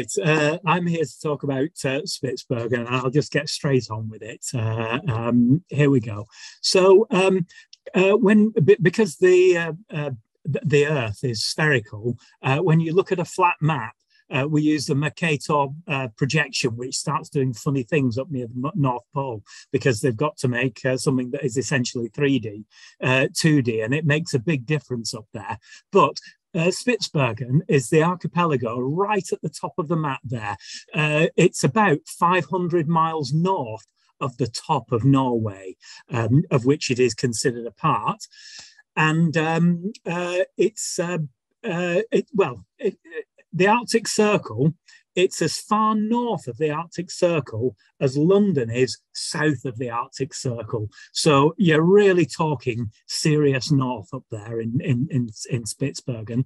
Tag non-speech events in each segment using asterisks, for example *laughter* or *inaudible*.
Uh, I'm here to talk about uh, Spitsbergen, and I'll just get straight on with it. Uh, um, here we go. So, um, uh, when because the uh, uh, the Earth is spherical, when you look at a flat map, uh, we use the Mercator uh, projection, which starts doing funny things up near the North Pole because they've got to make uh, something that is essentially 3D, 2D, and it makes a big difference up there. But uh, Spitsbergen is the archipelago right at the top of the map there. Uh, it's about 500 miles north of the top of Norway, um, of which it is considered a part. And um, uh, it's, uh, uh, it, well, it, the Arctic Circle it's as far north of the Arctic Circle as London is south of the Arctic Circle. So you're really talking serious north up there in, in, in, in Spitsbergen.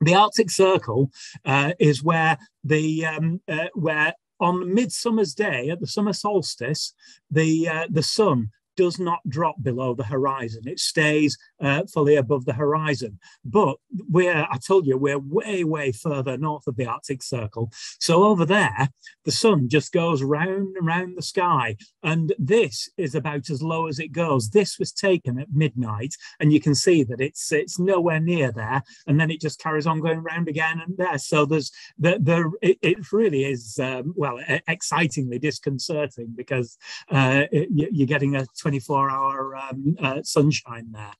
The Arctic Circle uh, is where the um, uh, where on Midsummer's Day at the summer solstice, the uh, the sun does not drop below the horizon. It stays uh, fully above the horizon. But we're, I told you, we're way, way further north of the Arctic Circle. So over there, the sun just goes round and round the sky. And this is about as low as it goes. This was taken at midnight, and you can see that it's it's nowhere near there. And then it just carries on going round again and there. So there's the the it, it really is um, well excitingly disconcerting because uh, it, you're getting a 24 hour um, uh, sunshine there.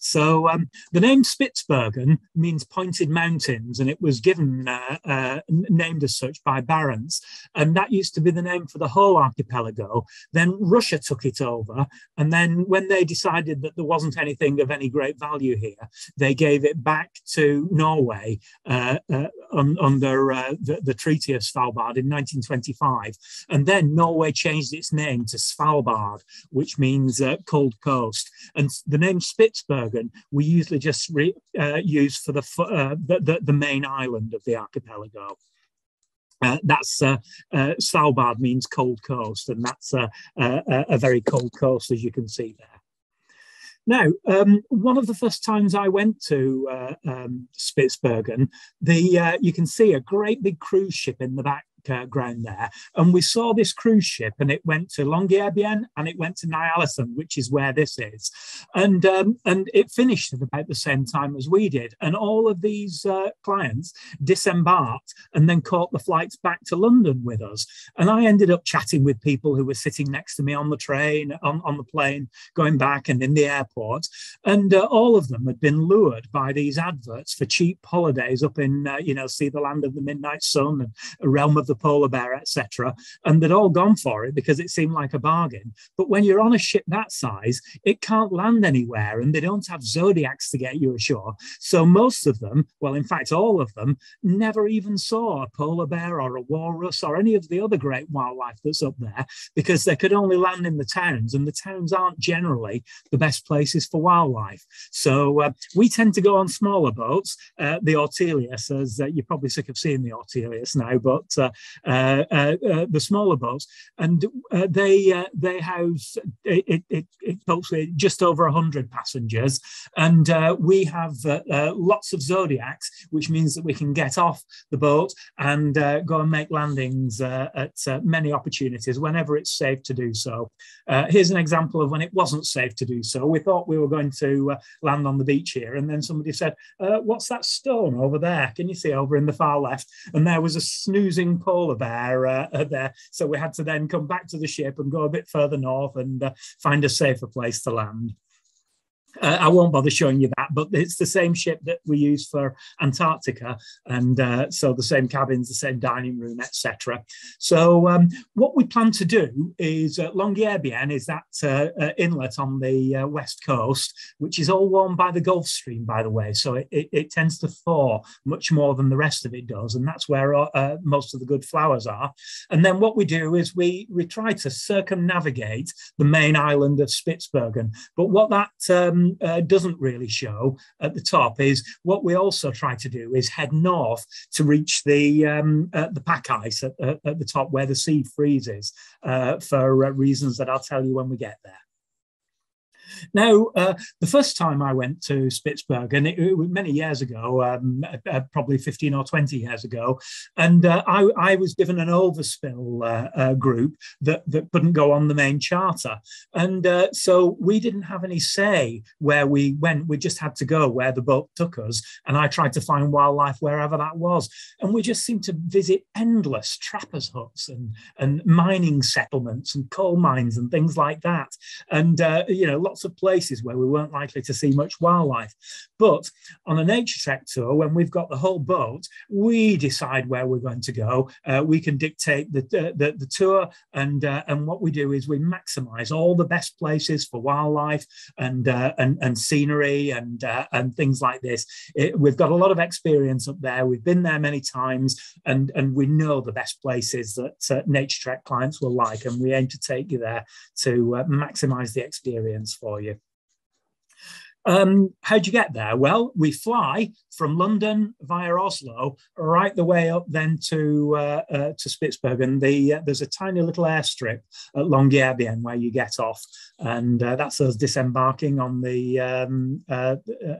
So um, the name Spitsbergen means pointed mountains, and it was given uh, uh, named as such by Barents, and that used to be the name for the whole archipelago. Then Russia took it over, and then when they decided that there wasn't anything of any great value here, they gave it back to Norway uh, uh un, under uh, the, the, Treaty of Svalbard in 1925, and then Norway changed its name to Svalbard, which means uh, cold coast, and the name Spitsbergen we usually just re, uh, use for the, uh, the, the, the, main island of the archipelago. Uh, that's uh, uh, Svalbard means cold coast, and that's a, a, very cold coast, as you can see there. Now, um, one of the first times I went to uh, um, Spitsbergen, the uh, you can see a great big cruise ship in the back uh, ground there. And we saw this cruise ship and it went to Longyearbyen and it went to Ny-Ålesund, which is where this is. And, um, and it finished at about the same time as we did. And all of these uh, clients disembarked and then caught the flights back to London with us. And I ended up chatting with people who were sitting next to me on the train, on, on the plane, going back and in the airport. And uh, all of them had been lured by these adverts for cheap holidays up in, uh, you know, see the land of the midnight sun and a realm of the polar bear, etc. And they'd all gone for it because it seemed like a bargain. But when you're on a ship that size, it can't land anywhere and they don't have zodiacs to get you ashore. So most of them, well, in fact, all of them, never even saw a polar bear or a walrus or any of the other great wildlife that's up there because they could only land in the towns and the towns aren't generally the best places for wildlife. So uh, we tend to go on smaller boats. Uh, the Ortelius, as uh, you're probably sick of seeing the Ortelius now, but uh, Uh, uh, uh, the smaller boats, and they they house it, it, it just over hundred passengers, and we have lots of zodiacs, which means that we can get off the boat and go and make landings at many opportunities whenever it's safe to do so. here's an example of when it wasn't safe to do so. We thought we were going to land on the beach here, and then somebody said, "What's that stone over there? Can you see over in the far left?" And there was a snoozing polar bear uh, there. So we had to then come back to the ship and go a bit further north and uh, find a safer place to land. Uh, I won't bother showing you that, but it's the same ship that we use for Antarctica, and uh, so the same cabins, the same dining room, etc. So um, what we plan to do is uh, Longyearbyen is that uh, uh, inlet on the uh, west coast, which is all warmed by the Gulf Stream, by the way. So it, it, it, tends to thaw much more than the rest of it does, and that's where most of the good flowers are. And then what we do is we we try to circumnavigate the main island of Spitsbergen, but what that um, um, uh, doesn't really show at the top is what we also try to do is head north to reach the um, uh, the pack ice at, at, the top where the sea freezes uh, for uh, reasons that I'll tell you when we get there. Now, uh, the first time I went to Spitsbergen, it, it was many years ago, um, uh, probably 15 or 20 years ago, and uh, I, I, was given an overspill uh, uh, group that, that couldn't go on the main charter. And uh, so we didn't have any say where we went. We just had to go where the boat took us. And I tried to find wildlife wherever that was. And we just seemed to visit endless trappers' huts and, and mining settlements and coal mines and things like that. And, you know, lots of places where we weren't likely to see much wildlife. But on a nature trek tour, when we've got the whole boat, we decide where we're going to go. Uh, we can dictate the, uh, the, the, tour, and, uh, and what we do is we maximize all the best places for wildlife and, uh, and, and scenery and, uh, and things like this. It, we've got a lot of experience up there. We've been there many times, and, and we know the best places that uh, nature trek clients will like, and we aim to take you there to maximize the experience for you. Um, how'd you get there? Well, we fly from London via Oslo right the way up then to uh, uh, to Spitsbergen. The uh, there's a tiny little airstrip at Longyearbyen where you get off, and uh, that's us disembarking on the um, uh,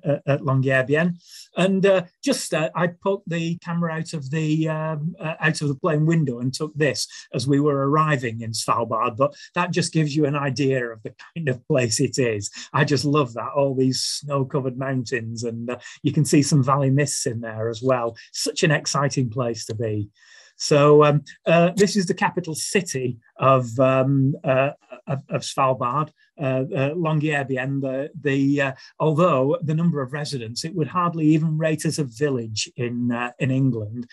uh, at Longyearbyen. And just I put the camera out of the um, out of the plane window and took this as we were arriving in Svalbard. But that just gives you an idea of the kind of place it is. I just love that all these these snow-covered mountains, and uh, you can see some valley mists in there as well. Such an exciting place to be. So um, uh, this is the capital city of, um, uh, of, of, Svalbard, uh, uh, Longyearbyen. The, the uh, although the number of residents, it would hardly even rate as a village in uh, in England.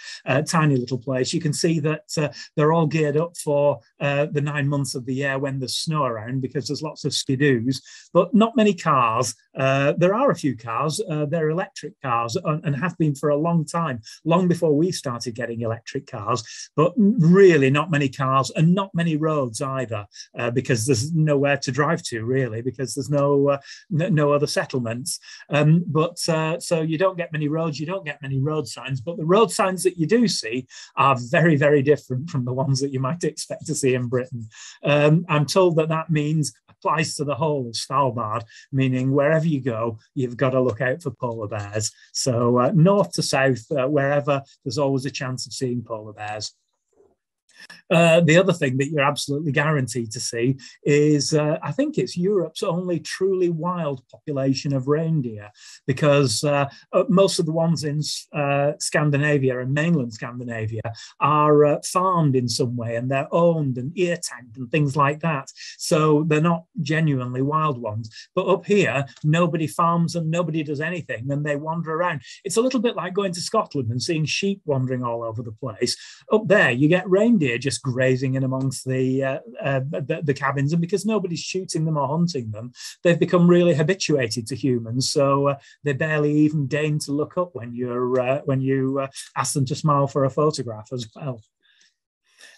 tiny little place. You can see that uh, they're all geared up for the nine months of the year when there's snow around because there's lots of skidoos, but not many cars. there are a few cars. they're electric cars and, and have been for a long time, long before we started getting electric cars. But really, not many cars and not many roads either, because there's nowhere to drive to really, because there's no uh, no other settlements. Um, but uh, so you don't get many roads, you don't get many road signs, but the road signs that you do see are very very different from the ones that you might *laughs* expect to see in Britain. Um, I'm told that that means applies to the whole of Svalbard, meaning wherever you go, you've got to look out for polar bears. So uh, north to south, uh, wherever, there's always a chance of seeing polar bears. Uh, the other thing that you're absolutely guaranteed to see is uh, I think it's Europe's only truly wild population of reindeer because uh, uh most of the ones in uh, Scandinavia and mainland Scandinavia are farmed in some way and they're owned and ear tagged and things like that. So they're not genuinely wild ones. But up here, nobody farms and nobody does anything and they wander around. It's a little bit like going to Scotland and seeing sheep wandering all over the place. Up there, you get reindeer just grazing in amongst the, uh, uh, the, the cabins, and because nobody's shooting them or hunting them, they've become really habituated to humans. So uh, they barely even deign to look up when you're uh, when you uh, ask them to smile for a photograph as well.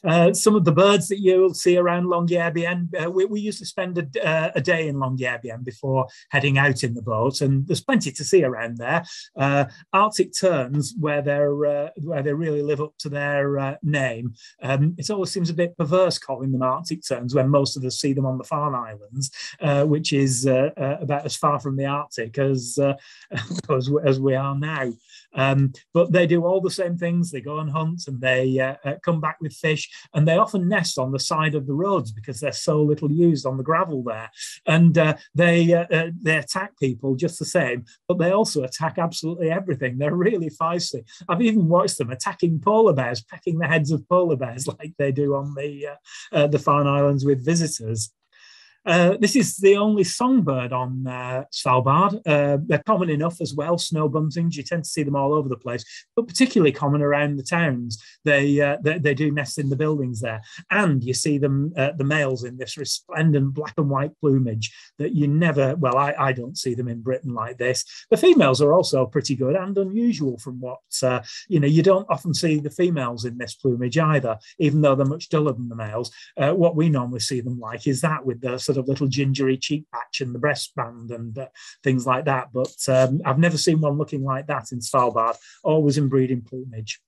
Uh, some of the birds that you'll see around Longyearbyen, uh, we, we, used to spend a, uh, a, day in Longyearbyen before heading out in the boat, and there's plenty to see around there. Uh, Arctic terns, where they're uh, where they really live up to their name. Um, it always seems a bit perverse calling them Arctic terns when most of us see them on the Farne Islands, which is about as far from the Arctic as *laughs* as, as we are now. Um, but they do all the same things. They go and hunt and they uh, uh, come back with fish, and they often nest on the side of the roads because they're so little used on the gravel there. And uh, they uh, uh, they attack people just the same, but they also attack absolutely everything. They're really feisty. I've even watched them attacking polar bears, pecking the heads of polar bears *laughs* like they do on the uh, the Farne Islands with visitors. Uh, this is the only songbird on uh, Svalbard. Uh, they're common enough as well, snow buntings. You tend to see them all over the place, but particularly common around the towns. They, uh, they, they, do nest in the buildings there. And you see them, uh, the males in this resplendent black and white plumage that you never, well, I, I don't see them in Britain like this. The females are also pretty good and unusual from what, you know, you don't often see the females in this plumage either, even though they're much duller than the males. what we normally see them like is that with the sort of little gingery cheek patch and the breastband and uh, things like that. But um, I've never seen one looking like that in Svalbard, always in breeding plumage.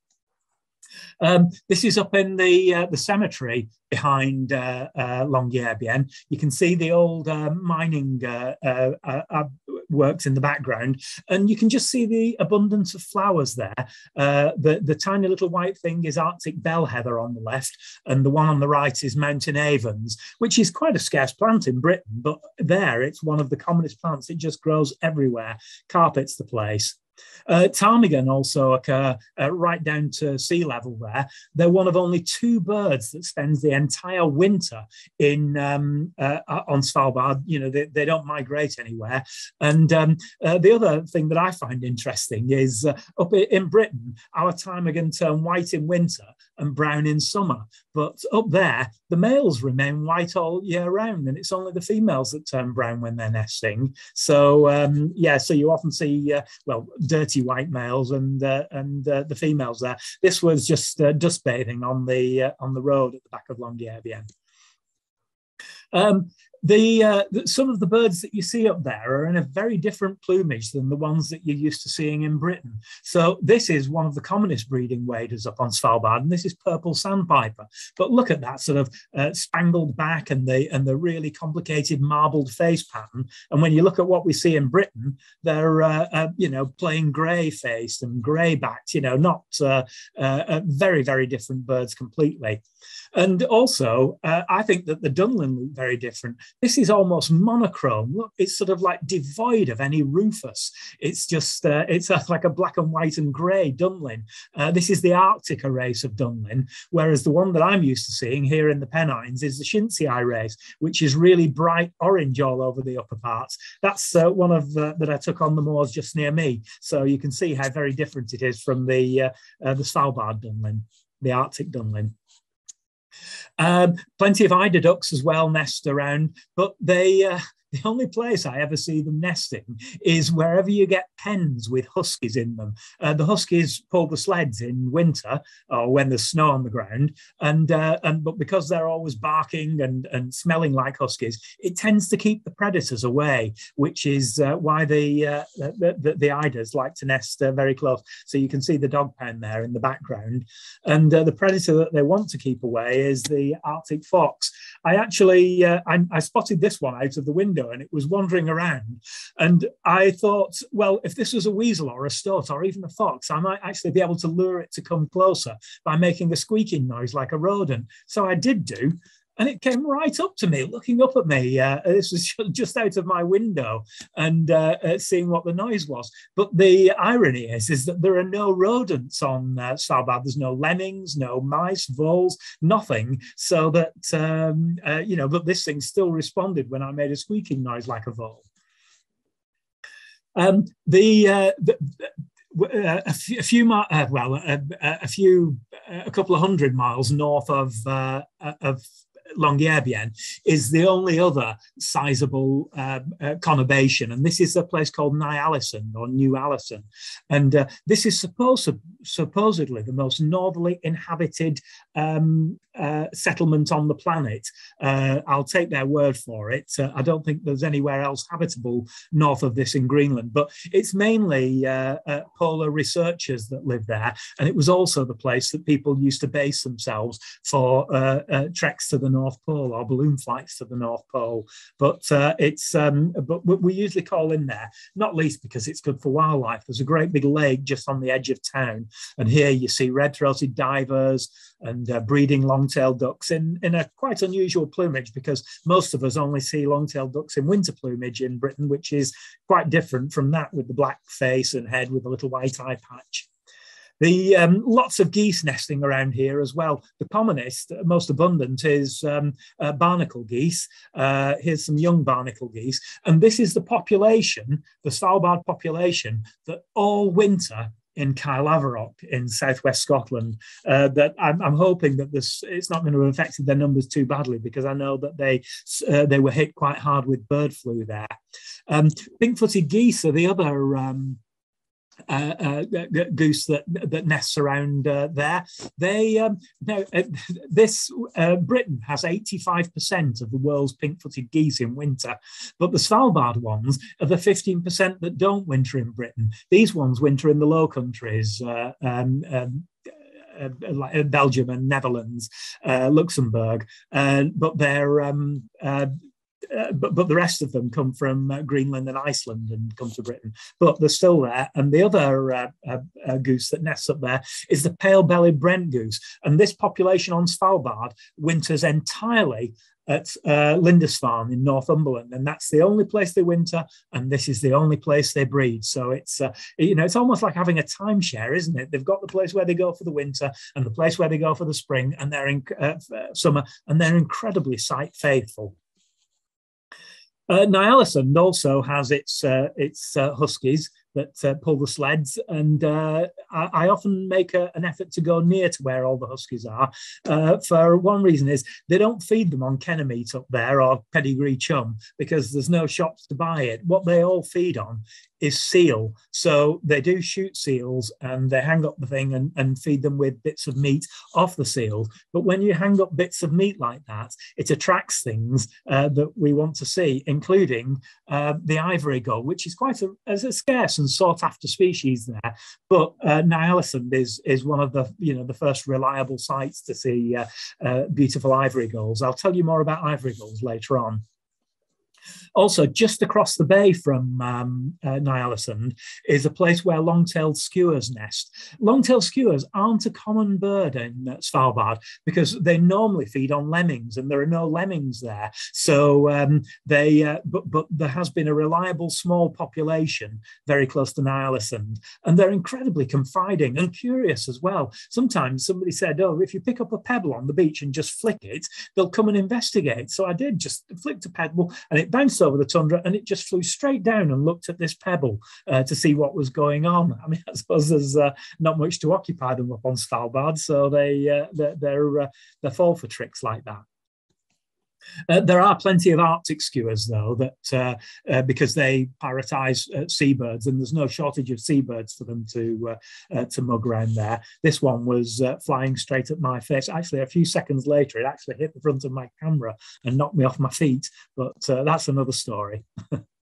Um, this is up in the uh, the cemetery behind uh, uh, Longyearbyen. You can see the old uh, mining uh, uh, works in the background, and you can just see the abundance of flowers there. the, the tiny little white thing is Arctic bell heather on the left, and the one on the right is mountain avens, which is quite a scarce plant in Britain, but there it's one of the commonest plants. It just grows everywhere, carpets the place. Uh, ptarmigan also occur uh, right down to sea level there. They're one of only two birds that spends the entire winter in um, uh, on Svalbard. You know, they, they don't migrate anywhere. And um, uh, the other thing that I find interesting is uh, up in Britain, our ptarmigan turn white in winter and brown in summer. But up there, the males remain white all year round, and it's only the females that turn brown when they're nesting. So um, yeah, so you often see uh, well dirty white males and uh, and uh, the females there. This was just uh, dust bathing on the uh, on the road at the back of Longyearbyen. Um, the, uh, some of the birds that you see up there are in a very different plumage than the ones that you're used to seeing in Britain. So this is one of the commonest breeding waders up on Svalbard, and this is purple sandpiper. But look at that sort of uh, spangled back and the and the really complicated marbled face pattern. And when you look at what we see in Britain, they're uh, uh you know plain grey faced and grey backed. You know, not uh, uh, very very different birds completely. And also, I think that the Dunlin look very different. This is almost monochrome. Look, it's sort of like devoid of any rufous. It's just, uh, it's a, like a black and white and grey Dunlin. Uh, this is the Arctic race of Dunlin, whereas the one that I'm used to seeing here in the Pennines is the schinzii race, which is really bright orange all over the upper parts. That's uh, one of the, that I took on the moors just near me. So you can see how very different it is from the, uh, uh, the Svalbard Dunlin, the Arctic Dunlin. Um, plenty of eider ducks as well nest around, but they uh, *laughs* the only place I ever see them nesting is wherever you get pens with huskies in them. Uh, the huskies pull the sleds in winter or when there's snow on the ground, and uh, and but because they're always barking and and smelling like huskies, it tends to keep the predators away, which is uh, why the, uh, the, the the eiders like to nest uh, very close. So you can see the dog pen there in the background, and uh, the predator that they want to keep away is the Arctic fox. I actually I, I spotted this one out of the window window and it was wandering around. And I thought, well, if this was a weasel or a stoat or even a fox, I might actually be able to lure it to come closer by making a squeaking noise like a rodent. So I did do and it came right up to me, looking up at me. Uh, *laughs* this was just out of my window and uh, uh, seeing what the noise was. But the irony is, is that there are no rodents on uh, Svalbard. There's no lemmings, no mice, voles, nothing. So that um, uh, you know, but this thing still responded when I made a squeaking noise like a vole. Um, the, uh, the, uh, a few, a few uh, well, a, few, a couple of hundred miles north of of Longyearbyen is the only other sizable uh, uh, conurbation, and this is a place called Ny-Ålesund or New Allison, and uh, this is supposed supposedly the most northerly inhabited um, uh, settlement on the planet. Uh, I'll take their word for it. Uh, I don't think there's anywhere else habitable north of this in Greenland, but it's mainly polar researchers that live there, and it was also the place that people used to base themselves for treks to the north North Pole or balloon flights to the North Pole. But uh, it's um, but we usually call in there, not least because it's good for wildlife. There's a great big lake just on the edge of town, and here you see red-throated divers and uh, breeding long-tailed ducks in in a quite unusual plumage because most of us only see long-tailed ducks in winter plumage in Britain, which is quite different from that with the black face and head with a little white eye patch. The um, lots of geese nesting around here as well. The commonest, most abundant, is um, uh, barnacle geese. Uh, here's some young barnacle geese, and this is the population, the Svalbard population, that all winter in Caerlaverock in southwest Scotland. Uh, that I'm, I'm, hoping that this it's not going to have affected their numbers too badly because I know that they uh, they were hit quite hard with bird flu there. Um, pink-footed geese are the other um, uh, uh, goose that that nests around uh, there. They um, now uh, *laughs* this uh, Britain has 85% of the world's pink-footed geese in winter, but the Svalbard ones are the 15% that don't winter in Britain. These ones winter in the Low Countries. Uh, um, um, like Belgium and Netherlands, Luxembourg, but they're um, uh, but but the rest of them come from uh, Greenland and Iceland and come to Britain. But they're still there. And the other uh, uh, uh goose that nests up there is the pale-bellied Brent goose. And this population on Svalbard winters entirely at uh, Lindisfarne in Northumberland, and that's the only place they winter, and this is the only place they breed. So it's uh, you know it's almost like having a timeshare, isn't it? They've got the place where they go for the winter and the place where they go for the spring, and they're in uh, summer, and they're incredibly site faithful. Uh, also has its uh, its uh, huskies that uh, pull the sleds, and uh, I, I, often make a, an effort to go near to where all the huskies are. Uh, for one reason is they don't feed them on Kennomeat up there or pedigree chum because there's no shops to buy it. What they all feed on is seal. So they do shoot seals and they hang up the thing and, and feed them with bits of meat off the seals. But when you hang up bits of meat like that, it attracts things uh, that we want to see, including uh, the ivory gull, which is quite a, as a scarce and sought after species there. But uh, is, is one of the, you know, the first reliable sites to see uh, uh, beautiful ivory gulls. I'll tell you more about ivory gulls later on. Also, just across the bay from um, uh, is a place where long-tailed skuas nest. Long-tailed skuas aren't a common bird in Svalbard because they normally feed on lemmings, and there are no lemmings there. So um, they, uh, but but there has been a reliable small population very close to Ny-Ålesund, and they're incredibly confiding and curious as well. Sometimes somebody said, "Oh, if you pick up a pebble on the beach and just flick it, they'll come and investigate." So I did, just flicked a pebble, and it bounced over the tundra and it just flew straight down and looked at this pebble uh, to see what was going on. *laughs* I mean, I suppose there's uh, not much to occupy them up on Svalbard, so they, uh, they're, they're, uh, they fall for tricks like that. Uh, there are plenty of Arctic skuas, though, that uh, uh, because they piratize uh, seabirds, and there's no shortage of seabirds for them to uh, uh, to mug around there. This one was flying straight at my face. Actually, a few seconds later, it actually hit the front of my camera and knocked me off my feet. But that's another story. *laughs*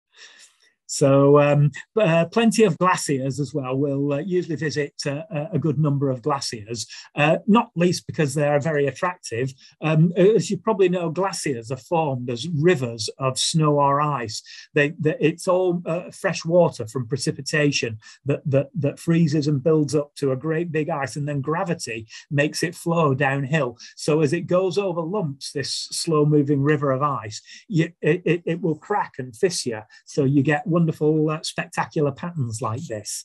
So um, uh, plenty of glaciers as well. We'll uh, usually visit uh, a good number of glaciers, uh, not least because they are very attractive. Um, as you probably know, glaciers are formed as rivers of snow or ice. They, they it's all uh, fresh water from precipitation that, that, that freezes and builds up to a great big ice, and then gravity makes it flow downhill. So as it goes over lumps, this slow-moving river of ice, you, it, it, it will crack and fissure. So you get one wonderful, uh, spectacular patterns like this.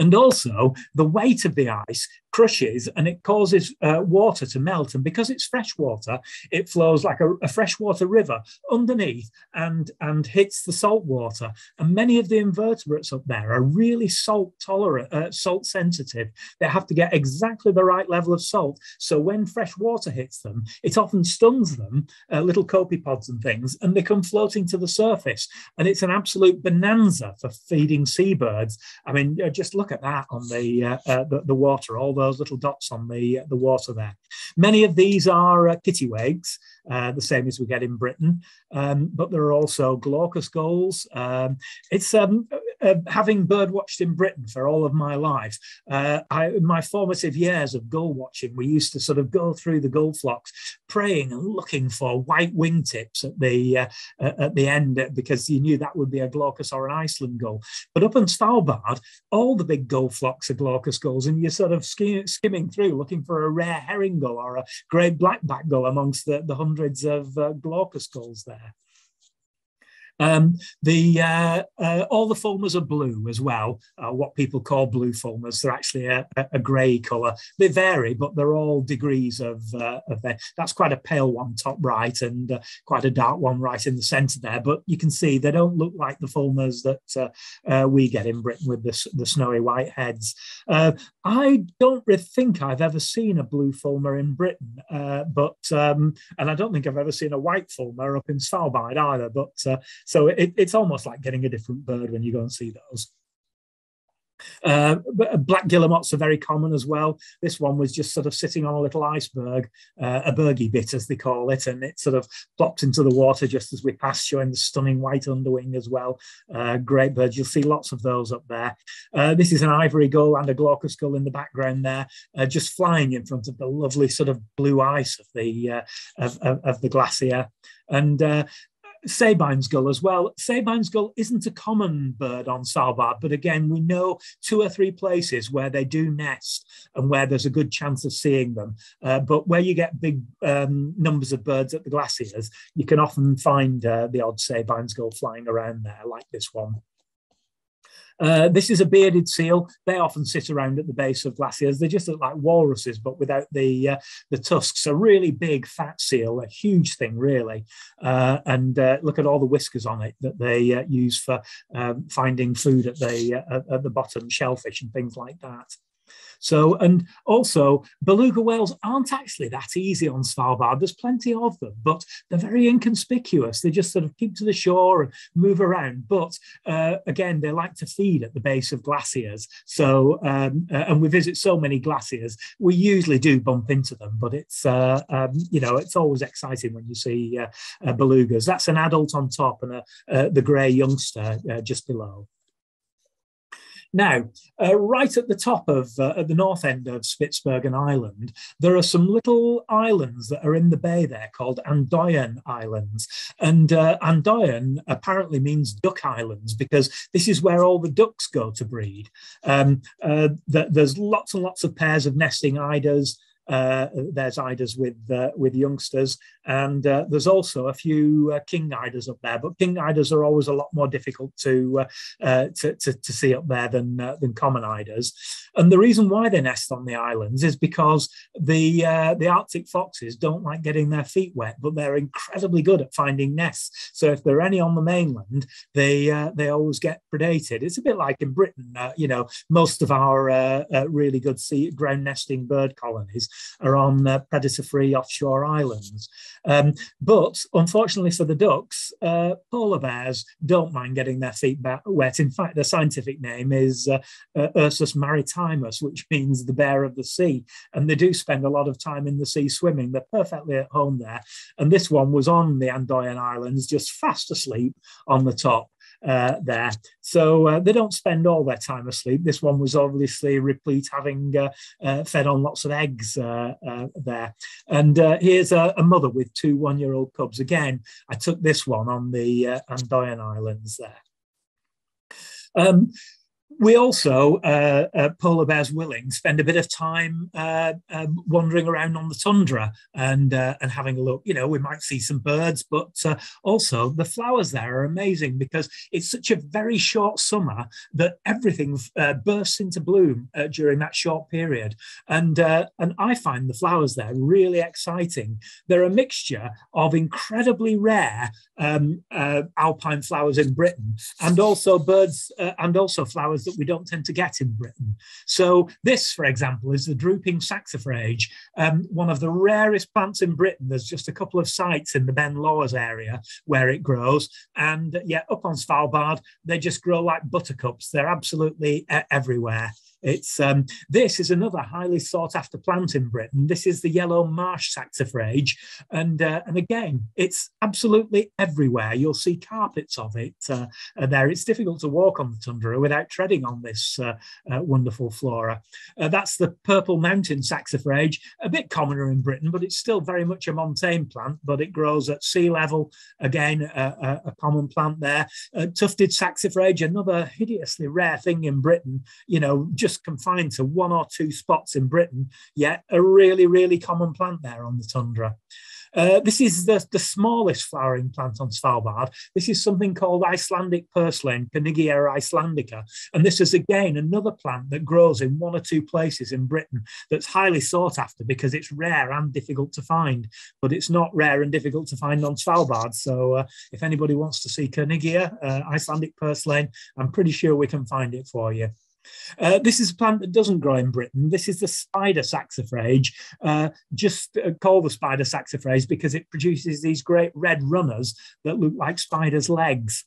And also, the weight of the ice crushes and it causes uh, water to melt. And because it's fresh water, it flows like a, a freshwater river underneath and, and hits the salt water. And many of the invertebrates up there are really salt tolerant, uh, salt sensitive. They have to get exactly the right level of salt. So when fresh water hits them, it often stuns them, uh, little copepods and things, and they come floating to the surface. And it's an absolute bonanza for feeding seabirds. I mean, uh, just look at that on the, uh, uh, the, the water, all those little dots on the, the water there. Many of these are uh, kittiwakes, uh, the same as we get in Britain, um, but there are also glaucous gulls. Um, it's um, uh, having bird watched in Britain for all of my life. Uh, I, in my formative years of gull watching, we used to sort of go through the gull flocks, praying and looking for white wingtips at the uh, at the end because you knew that would be a glaucous or an Iceland gull. But up in Svalbard, all the big gull flocks are glaucous gulls, and you're sort of skim, skimming through looking for a rare herring gull or a great blackback gull amongst the, the hundreds of uh, glaucous gulls there. Um, the uh, uh, all the fulmars are blue as well, uh, what people call blue fulmars. They're actually a, a grey colour. They vary, but they're all degrees of, uh, of their. That's quite a pale one top right and uh, quite a dark one right in the centre there. But you can see they don't look like the fulmars that uh, we get in Britain with the, the snowy white heads. I don't think I've ever seen a blue fulmar in Britain, but um, and I don't think I've ever seen a white fulmar up in Svalbard either. But so it, it's almost like getting a different bird when you go and see those. Uh, black guillemots are very common as well. This one was just sort of sitting on a little iceberg, uh, a bergy bit as they call it, and it sort of plopped into the water just as we passed, showing the stunning white underwing as well. Uh, great birds, you'll see lots of those up there. Uh, this is an ivory gull and a glaucous gull in the background there, uh, just flying in front of the lovely sort of blue ice of the uh, of, of, of, the glacier. And Sabine's gull as well. Sabine's gull isn't a common bird on Svalbard, but again, we know two or three places where they do nest and where there's a good chance of seeing them. Uh, but where you get big um, numbers of birds at the glaciers, you can often find uh, the odd Sabine's gull flying around there, like this one. Uh, this is a bearded seal. They often sit around at the base of glaciers. They just look like walruses, but without the uh, the tusks. A really big, fat seal, a huge thing, really. Uh, and uh, look at all the whiskers on it that they uh, use for um, finding food at the at the bottom, shellfish and things like that. So, and also, beluga whales aren't actually that easy on Svalbard. There's plenty of them, but they're very inconspicuous. They just sort of keep to the shore and move around. But uh, again, they like to feed at the base of glaciers. So, um, uh, and we visit so many glaciers, we usually do bump into them, but it's, uh, um, you know, it's always exciting when you see uh, uh, belugas. That's an adult on top and a, uh, the grey youngster just below. Now, uh, right at the top of, uh, at the north end of Spitsbergen Island, there are some little islands that are in the bay there called Andøyen Islands. And uh, Andøyen apparently means duck islands because this is where all the ducks go to breed. Um, uh, th there's lots and lots of pairs of nesting eiders, there's eiders with uh, with youngsters, and uh, there's also a few uh, king eiders up there. But king eiders are always a lot more difficult to uh, uh, to, to, to, see up there than than common eiders. And the reason why they nest on the islands is because the the Arctic foxes don't like getting their feet wet, but they're incredibly good at finding nests. So if there are any on the mainland, they they always get predated. It's a bit like in Britain. you know, most of our really good sea ground nesting bird colonies are on uh, predator-free offshore islands. Um, but unfortunately for the ducks, uh, polar bears don't mind getting their feet wet. In fact, their scientific name is uh, uh, Ursus maritimus, which *laughs* means the bear of the sea. And they do spend a lot of time in the sea swimming. They're perfectly at home there. And this one was on the Andøyen Islands, just fast asleep on the top uh, there. So uh, they don't spend all their time asleep. This one was obviously replete, having uh, uh fed on lots of eggs uh, uh, there. And here's a, a, mother with two one year old cubs. Again, I took this one on the Andøyen Islands there. Um, we also, uh, uh, polar bears willing, spend a bit of time uh, um, wandering around on the tundra and uh, and having a look. You know, we might see some birds, but uh, also the flowers there are amazing because it's such a very short summer that everything uh, bursts into bloom during that short period. And and I find the flowers there really exciting. They're a mixture of incredibly rare um, alpine flowers in Britain and also birds and also flowers that we don't tend to get in Britain. So this, for example, is the drooping saxifrage, um, one of the rarest plants in Britain. There's just a couple of sites in the Ben Lawers area where it grows. And yeah, up on Svalbard, they just grow like buttercups. They're absolutely everywhere. It's um, this is another highly sought after plant in Britain. This is the yellow marsh saxifrage, and uh, and again, it's absolutely everywhere. You'll see carpets of it uh, there. It's difficult to walk on the tundra without treading on this uh, uh wonderful flora. Uh, that's the purple mountain saxifrage, a bit commoner in Britain, but it's still very much a montane plant. But it grows at sea level. Again, a, common plant there. Tufted saxifrage, another hideously rare thing in Britain. You know, just just confined to one or two spots in Britain, yet a really, really common plant there on the tundra. Uh, this is the, the smallest flowering plant on Svalbard. This is something called Icelandic purslane, Koenigia islandica. And this is again another plant that grows in one or two places in Britain that's highly sought after because it's rare and difficult to find. But it's not rare and difficult to find on Svalbard. So uh, if anybody wants to see Koenigia, uh, Icelandic purslane, I'm pretty sure we can find it for you. Uh, this is a plant that doesn't grow in Britain. This is the spider saxifrage, uh, just uh, the spider saxifrage because it produces these great red runners that look like spiders' legs.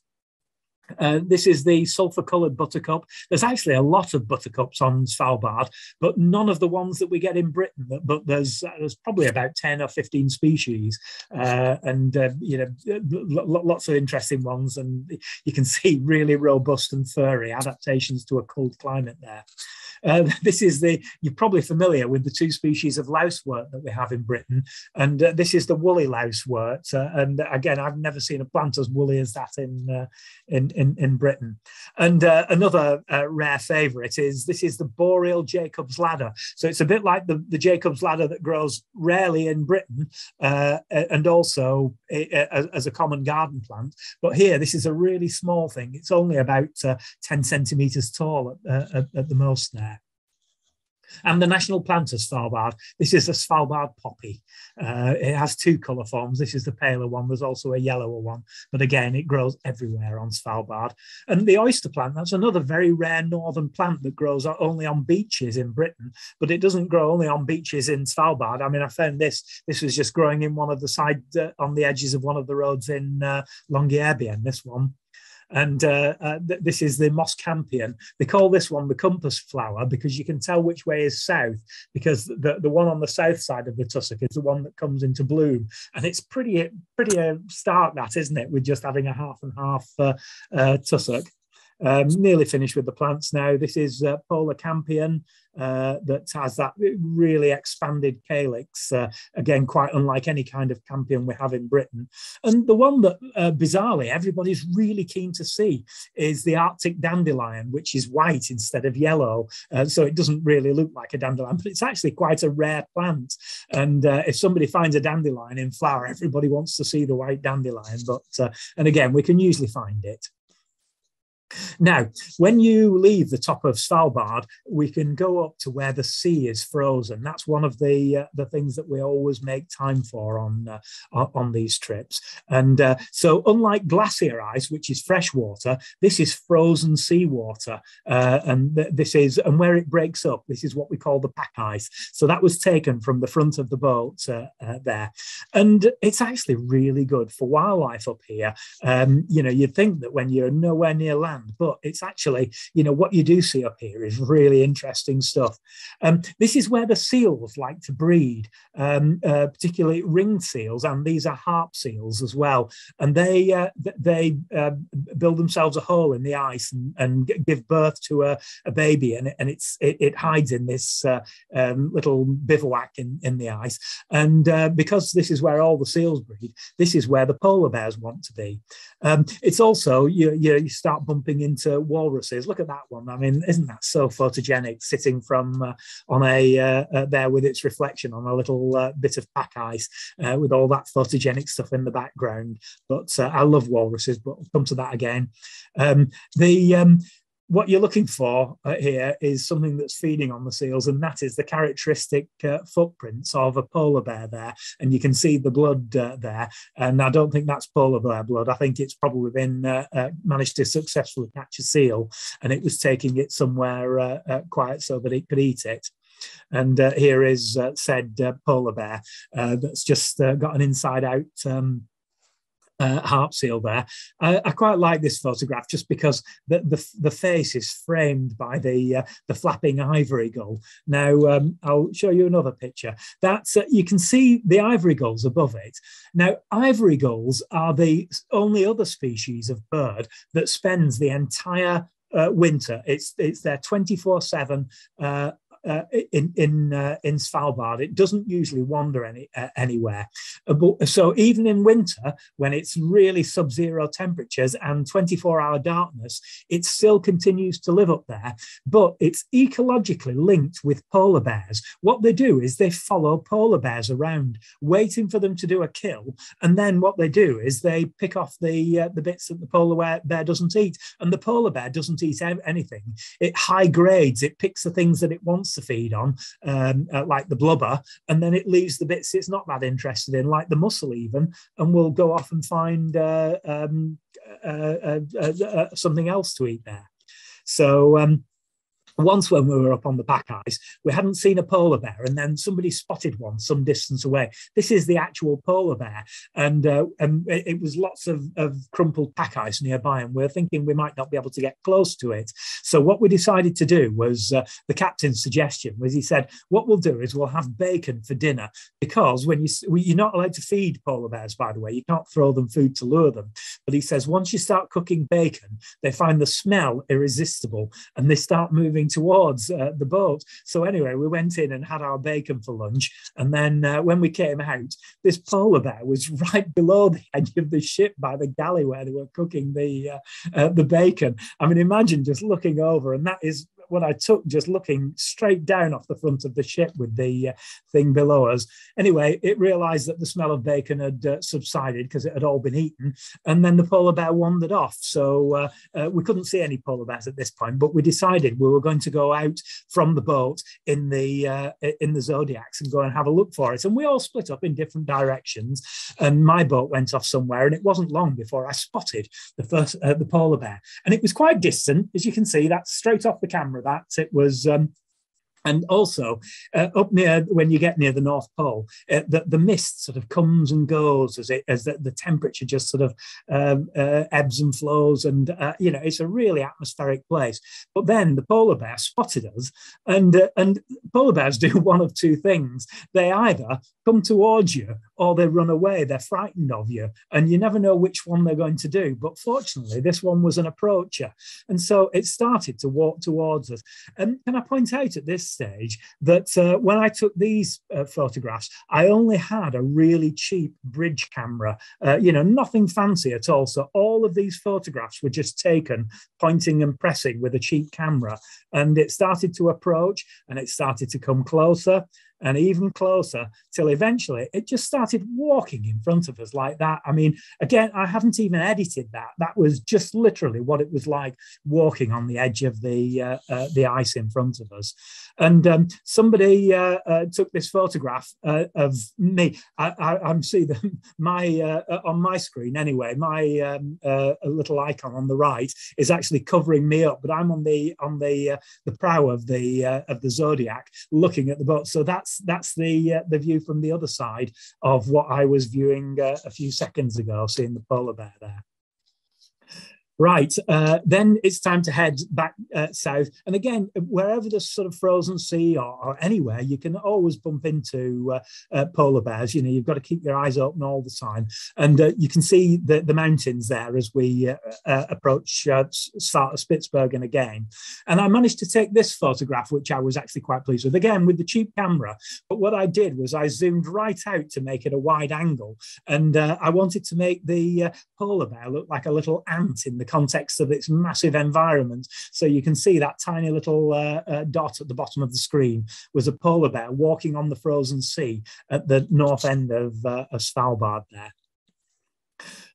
Uh, this is the sulfur coloured buttercup. There's actually a lot of buttercups on Svalbard, but none of the ones that we get in Britain. But there's there's probably about 10 or 15 species, uh, and uh, you know lots of interesting ones. And you can *laughs* see really robust and furry adaptations to a cold climate there. Uh, *laughs* this is the, you're probably familiar with the two species of lousewort that we have in Britain. And uh, this is the woolly lousewort. Uh, and again, I've never seen a plant as woolly as that in, uh, in, in, in, Britain. And uh, another uh, rare favorite is this is the boreal Jacob's ladder. So it's a bit like the, the Jacob's ladder that grows rarely in Britain and also as a common garden plant. But here, this is a really small thing. It's only about 10 centimeters tall at, at, at the most there and the national plant of Svalbard. This is the Svalbard poppy. Uh, it has two colour forms. This is the paler one. There's also a yellower one, but again, it grows everywhere on Svalbard. And the oyster plant, that's another very rare northern plant that grows only on beaches in Britain, but it doesn't grow only on beaches in Svalbard. I mean, I found this, this was just growing in one of the side, uh, on the edges of one of the roads in uh, Longyearbyen, this one. And uh, uh, th- this is the moss campion. They call this one the compass flower because you can tell which way is south because the, the one on the south side of the tussock is the one that comes into bloom. And it's pretty, pretty uh, stark, that, isn't it, with just having a half and half uh, uh, tussock. Um, nearly finished with the plants now. This is uh, Polar Campion uh, that has that really expanded calyx, uh, again, quite unlike any kind of campion we have in Britain. And the one that, uh, bizarrely, everybody's really keen to see is the Arctic dandelion, which is white instead of yellow. Uh, so it doesn't really look like a dandelion, but it's actually quite a rare plant. And uh, if somebody finds a dandelion in flower, everybody wants to see the white dandelion. But, and again, we can usually find it. Now, when you leave the top of Svalbard, we can go up to where the sea is frozen. That's one of the uh, the things that we always make time for on uh, on these trips. And uh, so, unlike glacier ice, which is fresh water, this is frozen seawater, uh, and th- this is and where it breaks up, this is what we call the pack ice. So that was taken from the front of the boat uh, uh, there, and it's actually really good for wildlife up here. Um, you know, you'd think that when you're nowhere near land but it's actually, you know, what you do see up here is really interesting stuff. Um, this is where the seals like to breed, um, uh, particularly ringed seals, and these are harp seals as well. And they uh, they uh, build themselves a hole in the ice and, and give birth to a, a baby, and, and it's it, it hides in this uh, um, little bivouac in, in the ice. And uh, because this is where all the seals breed, this is where the polar bears want to be. Um, it's also you, you start bumping into walruses. Look at that one. I mean, isn't that so photogenic? Sitting from uh, on a uh, uh, there with its reflection on a little uh, bit of pack ice uh, with all that photogenic stuff in the background. But I love walruses, but I'll come to that again. Um, the um, what you're looking for uh, here is something that's feeding on the seals, and that is the characteristic uh, footprints of a polar bear there. And you can see the blood uh, there. And I don't think that's polar bear blood. I think it's probably been uh, uh, managed to successfully catch a seal, and it was taking it somewhere uh, quiet so that it could eat it. And here is said polar bear that's just got an inside out. Um, uh, harp seal there. I, I, quite like this photograph just because the, the, the face is framed by the uh, the flapping ivory gull. Now um, I'll show you another picture. That's uh, you can see the ivory gulls above it. Now ivory gulls are the only other species of bird that spends the entire uh, winter. It's it's their 24 seven uh, uh, in in uh, in Svalbard. It doesn't usually wander any uh, anywhere. Uh, but, so even in winter, when it's really sub-zero temperatures and 24-hour darkness, it still continues to live up there. But it's ecologically linked with polar bears. What they do is they follow polar bears around, waiting for them to do a kill, and then what they do is they pick off the uh, the bits that the polar bear doesn't eat, and the polar bear doesn't eat anything. It high grades. It picks the things that it wants to feed on, um, uh, like the blubber, and then it leaves the bits it's not that interested in, like the muscle even, and will go off and find uh, um, uh, uh, uh, something else to eat there. So um, once when we were up on the pack ice, we hadn't seen a polar bear, and then somebody spotted one some distance away. This is the actual polar bear, and uh, and it was lots of, of crumpled pack ice nearby, and we are thinking we might not be able to get close to it. So what we decided to do was uh, the captain's suggestion was he said, what we'll do is we'll have bacon for dinner because when you you're not allowed to feed polar bears, by the way, you can't throw them food to lure them. But he says once you start cooking bacon, they find the smell irresistible, and they start moving towards uh, the boat. So anyway, we went in and had our bacon for lunch, and then uh, when we came out, this polar bear was *laughs* right below the edge of the ship by the galley where they were cooking the uh, uh the bacon. I mean, imagine just looking over, and that is what I took just looking straight down off the front of the ship with the uh, thing below us. Anyway, it realized that the smell of bacon had uh, subsided because it had all been eaten. And then the polar bear wandered off. So uh, uh, we couldn't see any polar bears at this point, but we decided we were going to go out from the boat in the uh, in the Zodiacs and go and have a look for it. And we all split up in different directions. And my boat went off somewhere, and it wasn't long before I spotted the first uh, the polar bear. And it was quite distant, as you can see. That's straight off the camera that. It was um, and also uh, up near when you get near the North Pole, uh, the, the mist sort of comes and goes as it as the, the temperature just sort of um, uh, ebbs and flows, and uh, you know it's a really atmospheric place. But then the polar bear spotted us, and uh, and polar bears *laughs* do one of two things: they either come towards you or they run away. They're frightened of you, and you never know which one they're going to do. But fortunately, this one was an approacher, and so it started to walk towards us. And can I point out at this stage that uh, when I took these uh, photographs, I only had a really cheap bridge camera, uh, you know, nothing fancy at all. So all of these photographs were just taken pointing and pressing with a cheap camera. And it started to approach and it started to come closer and even closer till eventually it just started walking in front of us like that. I mean, again, I haven't even edited that. That was just literally what it was like walking on the edge of the uh, uh, the ice in front of us. And um, somebody uh, uh took this photograph uh, of me. I, am see the, *laughs* my uh, on my screen anyway. My um, little icon on the right is actually covering me up, but I'm on the on the the prow of the of the Zodiac looking at the boat. So that's that's that's the uh, the view from the other side of what I was viewing uh, a few seconds ago, seeing the polar bear there. Right, uh, then it's time to head back uh, south. And again, wherever there's sort of frozen sea or, or anywhere, you can always bump into uh, uh polar bears. You know, you've got to keep your eyes open all the time. And uh, you can see the, the mountains there as we uh, approach start of Spitsbergen again. And I managed to take this photograph, which I was actually quite pleased with, again with the cheap camera. But what I did was I zoomed right out to make it a wide angle. And I wanted to make the polar bear look like a little ant in the context of its massive environment. So you can see that tiny little uh, uh, dot at the bottom of the screen was a polar bear walking on the frozen sea at the north end of, uh, of Svalbard there.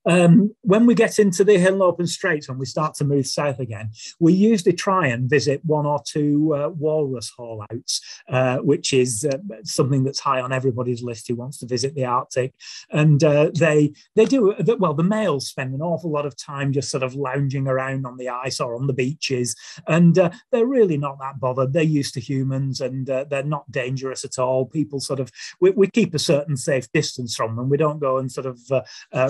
Um, when we get into the Hinlopen Straits, when we start to move south again, we usually try and visit one or two uh, walrus haulouts, uh, which is uh, something that's high on everybody's list who wants to visit the Arctic. And uh, they they do well. The males spend an awful lot of time just sort of lounging around on the ice or on the beaches, and uh, they're really not that bothered. They're used to humans, and uh, they're not dangerous at all. People sort of we, we, keep a certain safe distance from them. We don't go and sort of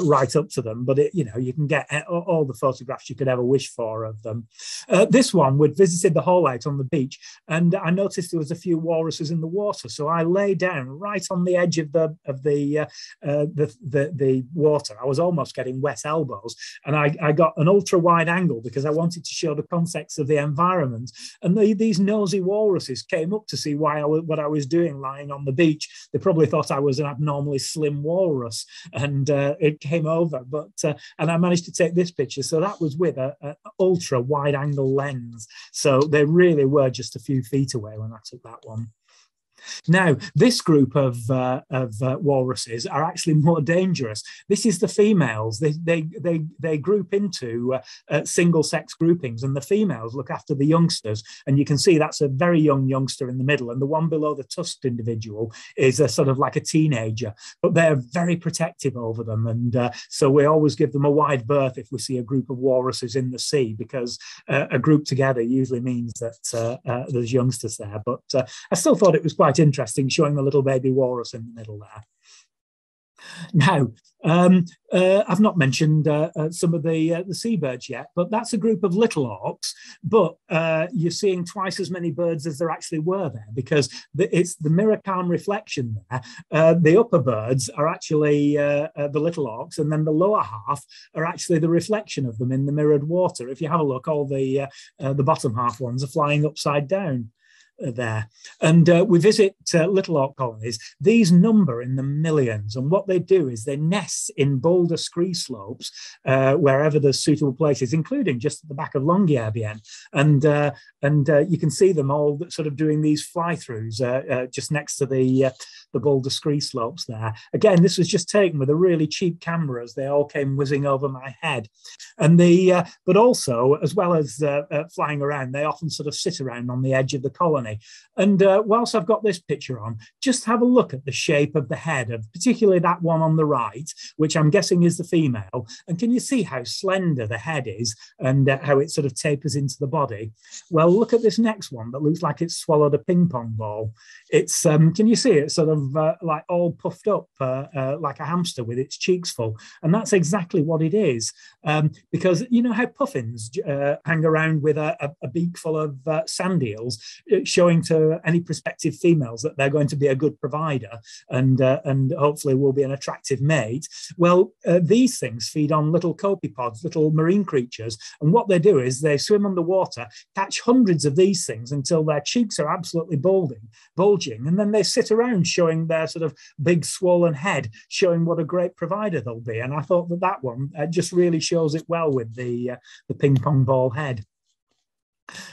right up to them but it, you know, you can get all the photographs you could ever wish for of them. Uh, this one, we'd visited the haulout on the beach, and I noticed there was a few walruses in the water, so I lay down right on the edge of the of the uh, uh, the, the, the water. I was almost getting wet elbows, and I, I got an ultra wide angle because I wanted to show the context of the environment. And the, these nosy walruses came up to see why I what I was doing lying on the beach. They probably thought I was an abnormally slim walrus, and uh, it came over. But uh, and I managed to take this picture. So that was with a, a, ultra wide angle lens. So they really were just a few feet away when I took that one. Now, this group of, uh, of uh, walruses are actually *laughs* more dangerous. This is the females. They, they, they, they group into uh, uh, single sex groupings, and the females look after the youngsters. And you can see that's a very young youngster in the middle, and the one below the tusked individual is a sort of like a teenager, but they're very protective over them. And uh, so we always give them a wide berth if we see a group of walruses in the sea, because uh, a group together usually means that there's youngsters there. But I still thought it was quite quite interesting, showing the little baby walrus in the middle there. Now, um, uh, I've not mentioned uh, uh, some of the uh, the seabirds yet, but that's a group of little auks. But uh, you're seeing twice as many birds as there actually were there because the, it's the mirror calm reflection there. Uh, the upper birds are actually the little auks, and then the lower half are actually the reflection of them in the mirrored water. If you have a look, all the the bottom half ones are flying upside down there. And uh, we visit uh, little auk colonies. These number in the millions. And what they do is they nest in boulder scree slopes uh, wherever there's suitable places, including just at the back of Longyearbyen. And, uh, and uh, you can see them all sort of doing these fly throughs uh, just next to the, the boulder scree slopes there. Again, this was just taken with a really cheap camera as they all came whizzing over my head. And the, but also, as well as flying around, they often sort of sit around on the edge of the colony And uh, whilst I've got this picture on, just have a look at the shape of the head of particularly that one on the right, which I'm guessing is the female. And can you see how slender the head is and uh, how it sort of tapers into the body? Well, look at this next one that looks like it's swallowed a ping pong ball. It's um, can you see it sort of uh, like all puffed up uh, uh, like a hamster with its cheeks full, and that's exactly what it is. Um, because you know how puffins uh, hang around with a, a, a beak full of sand eels showing to any prospective females that they're going to be a good provider and uh, and hopefully will be an attractive mate. Well, uh, these things feed on little copepods, little marine creatures, and what they do is they swim underwater, catch hundreds of these things until their cheeks are absolutely bulging, bulging, and then they sit around showing their sort of big swollen head, showing what a great provider they'll be. And I thought that that one uh, just really shows it well with the uh, the ping pong ball head.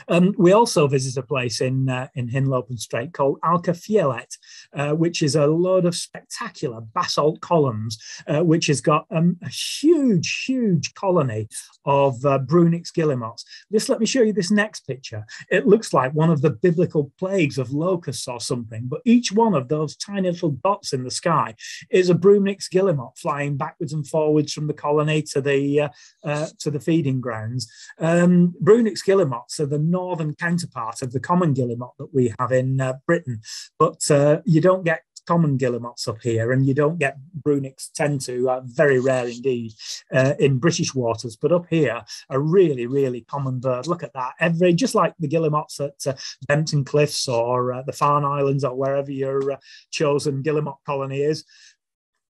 Um, we also visit a place in uh, in Hinlopen Strait called Alkefjellet, uh, which is a load of spectacular basalt columns, uh, which has got um, a huge, huge colony of uh, Brünnich's guillemots. Just let me show you this next picture. It looks like one of the biblical plagues of locusts or something, but each one of those tiny little dots in the sky is a Brünnich's guillemot flying backwards and forwards from the colony to the uh, uh, to the feeding grounds. Um, Brünnich's guillemots the northern counterpart of the common guillemot that we have in uh, Britain, but uh, you don't get common guillemots up here, and you don't get Brünnich's tend to, uh, very rare indeed, uh, in British waters. But up here, a really, really common bird. Look at that. Every just like the guillemots at uh, Cliffs or uh, the Farne Islands or wherever your uh, chosen guillemot colony is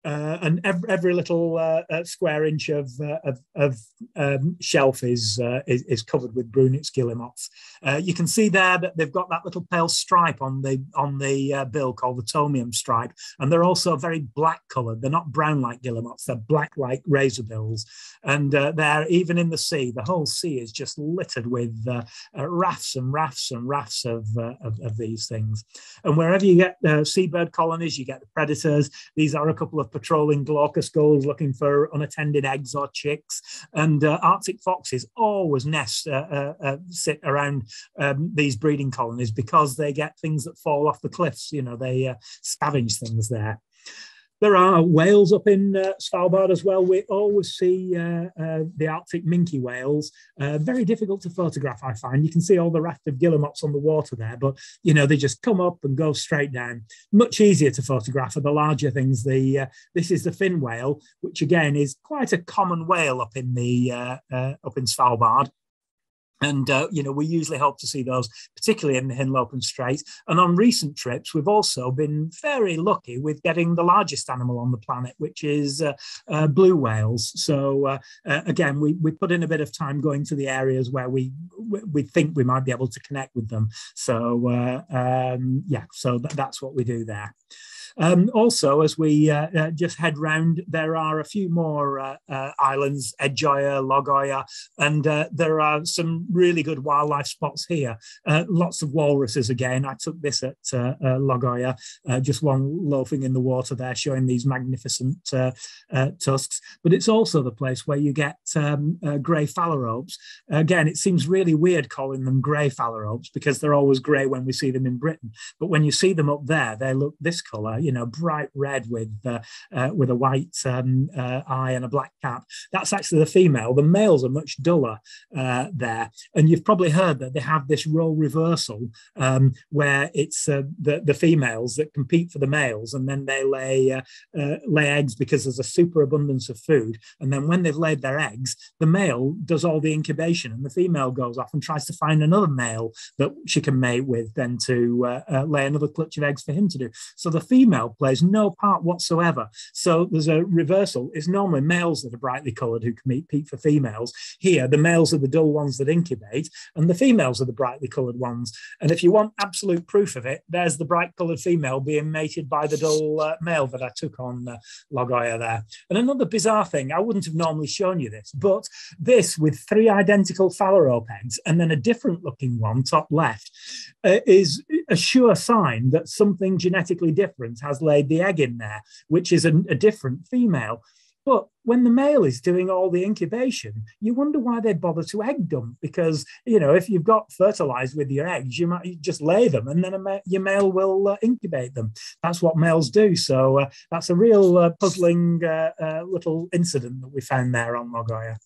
uh, and every, every little uh, uh, square inch of, uh, of, of um, shelf is, uh, is, is covered with Brünnich's guillemots. Uh, you can see there that they've got that little pale stripe on the on the bill called the tomium stripe, and they're also very black coloured. They're not brown like guillemots; they're black like razor bills, and they're even in the sea. The whole sea is just littered with rafts and rafts and rafts of, of, of these things. And wherever you get seabird colonies, you get the predators. These are a couple of patrolling glaucous gulls looking for unattended eggs or chicks. And uh, Arctic foxes always nest, uh, uh, uh, sit around um, these breeding colonies because they get things that fall off the cliffs. You know, they uh, scavenge things there. There are whales up in uh, Svalbard as well. We always see uh, uh, the Arctic minke whales. Uh, very difficult to photograph, I find. You can see all the raft of guillemots on the water there, but you know they just come up and go straight down. Much easier to photograph are the larger things. The uh, this is the fin whale, which again is quite a common whale up in the uh, up in Svalbard. And, uh, you know, we usually hope to see those, particularly in the Hinlopen Strait. And on recent trips, we've also been very lucky with getting the largest animal on the planet, which is uh, uh, blue whales. So, uh, uh, again, we, we put in a bit of time going to the areas where we we think we might be able to connect with them. So, uh, um, yeah, so th- that's what we do there. Um, also, as we uh, uh, just head round, there are a few more uh, uh islands, Edgeøya, Lågøya, and uh, there are some really good wildlife spots here. Lots of walruses again. I took this at Lågøya, just one loafing in the water there, showing these magnificent tusks. But it's also the place where you get um, grey phalaropes. Again, it seems really weird calling them grey phalaropes because they're always grey when we see them in Britain. But when you see them up there, they look this colour, you know, bright red with uh, uh, with a white um, uh, eye and a black cap. That's actually the female. The males are much duller uh, there, and you've probably heard that they have this role reversal um, where it's uh, the the females that compete for the males, and then they lay uh, lay eggs because there's a superabundance of food, and then when they've laid their eggs, the male does all the incubation, and the female goes off and tries to find another male that she can mate with, then to lay another clutch of eggs for him to do. So the female plays no part whatsoever. So there's a reversal. It's normally males that are brightly coloured who compete for females. Here, the males are the dull ones that incubate, and the females are the brightly coloured ones. And if you want absolute proof of it, there's the bright coloured female being mated by the dull uh, male that I took on uh, Lågøya there. And another bizarre thing, I wouldn't have normally shown you this, but this with three identical phalarope eggs and then a different looking one top left uh, is a sure sign that something genetically different has laid the egg in there, which is a, a different female. But when the male is doing all the incubation, you wonder why they bother to egg dump because you know if you've got fertilized with your eggs, you might just lay them and then ma- your male will uh, incubate them. That's what males do. So uh, that's a real uh, puzzling uh, uh, little incident that we found there on Lågøya.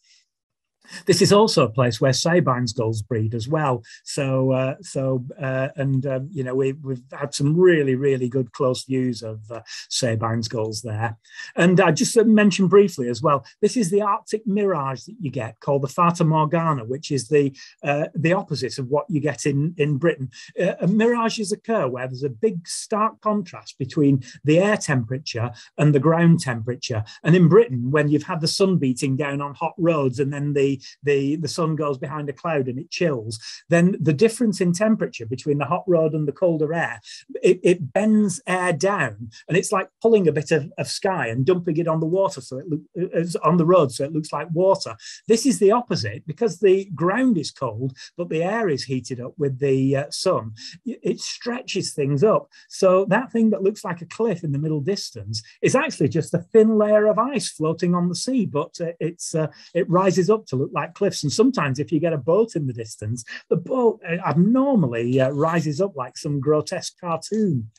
This is also a place where Sabine's gulls breed as well. So, uh, so, uh, and um, you know, we, we've had some really, really good close views of uh, Sabine's gulls there. And I just mentioned briefly as well. This is the Arctic mirage that you get, called the Fata Morgana, which is the uh, the opposite of what you get in in Britain. Uh, mirages occur where there's a big stark contrast between the air temperature and the ground temperature. And in Britain, when you've had the sun beating down on hot roads and then the the, the sun goes behind a cloud and it chills, then the difference in temperature between the hot road and the colder air, it, it bends air down. And it's like pulling a bit of, of sky and dumping it on the water so it looks on the road so it looks like water. This is the opposite because the ground is cold, but the air is heated up with the uh, sun. It stretches things up. So that thing that looks like a cliff in the middle distance is actually just a thin layer of ice floating on the sea, but uh, it's uh, it rises up to look like cliffs. And sometimes, if you get a boat in the distance, the boat uh, abnormally uh, rises up like some grotesque cartoon.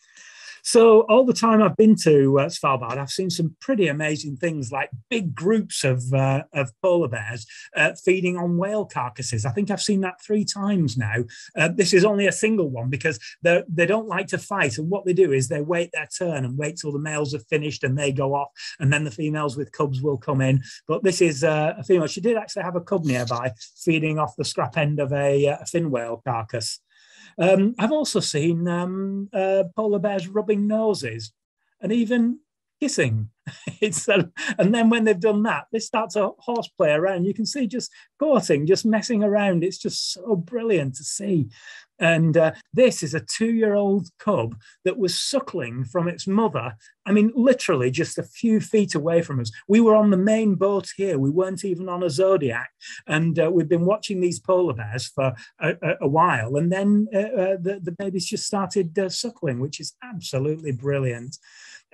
So all the time I've been to uh, Svalbard, I've seen some pretty amazing things like big groups of, uh, of polar bears uh, feeding on whale carcasses. I think I've seen that three times now. Uh, this is only a single one because they they don't like to fight. And what they do is they wait their turn and wait till the males have finished and they go off. And then the females with cubs will come in. But this is uh, a female. She did actually have a cub nearby feeding off the scrap end of a, uh, a fin whale carcass. Um, I've also seen um, uh, polar bears rubbing noses and even kissing. *laughs* it's uh, and then when they've done that, they start to horseplay around. You can see just courting, just messing around. It's just so brilliant to see. And uh, this is a two year old cub that was suckling from its mother. I mean, literally just a few feet away from us. We were on the main boat here. We weren't even on a Zodiac. And uh, we've been watching these polar bears for a, a, a while. And then uh, uh the, the babies just started uh, suckling, which is absolutely brilliant.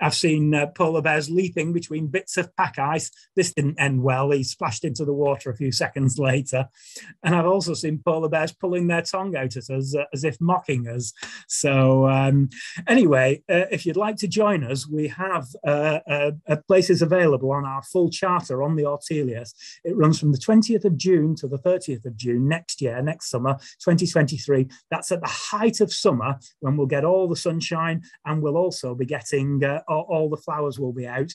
I've seen uh, polar bears leaping between bits of pack ice. This didn't end well. He splashed into the water a few seconds later. And I've also seen polar bears pulling their tongue out at us uh, as if mocking us. So, um, anyway, uh, if you'd like to join us, we have uh, uh, uh, places available on our full charter on the Ortelius. It runs from the 20th of June to the 30th of June next year, next summer, 2023. That's at the height of summer when we'll get all the sunshine and we'll also be getting all, all the flowers will be out.